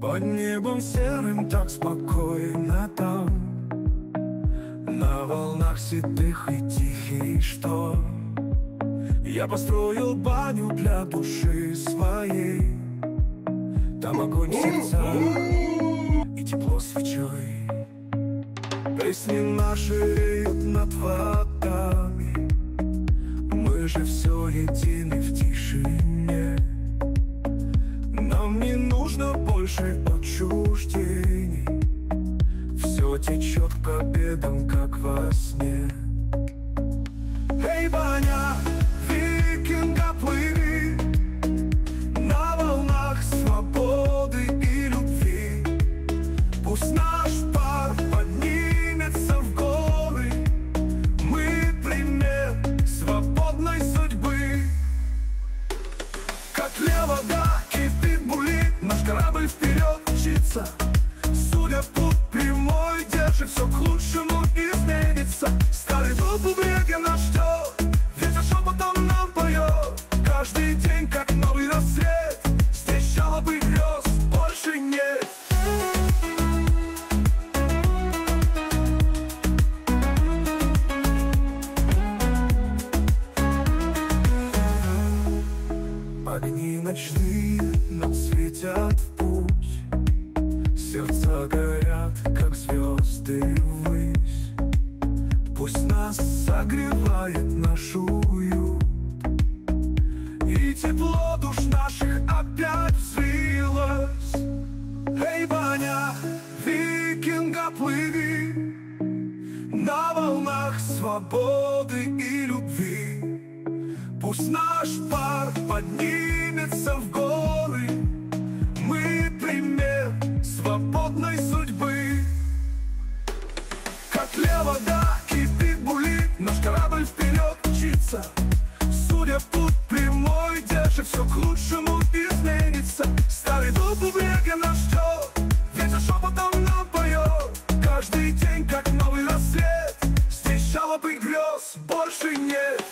Под небом серым так спокойно там. На волнах седых и тихий шторм Я построил баню для души своей. Там огонь сердца и тепло свечой. Песни наши реют над водами больше отчуждений Все течет к победам, как во сне. Эй, Баня, держит все к лучшему изменится. Старый у берега нас ждет Ветер шепотом нам поет Каждый день как новый рассвет. Здесь жалобы грез больше нет. Огни ночные нам светят согревает нашу уют. И тепло душ наших опять взвилось. Эй, Ваня, викинга плыви на волнах свободы и любви. Пусть наш пар поднимется в горы, мы пример свободной судьбы. Как лево Наш корабль вперед мчится Судя путь прямой держит Все к лучшему изменится. Старый дуб у берега нас ждет Ветер шепотом нам поет Каждый день как новый рассвет. Здесь жалоб и грез больше нет.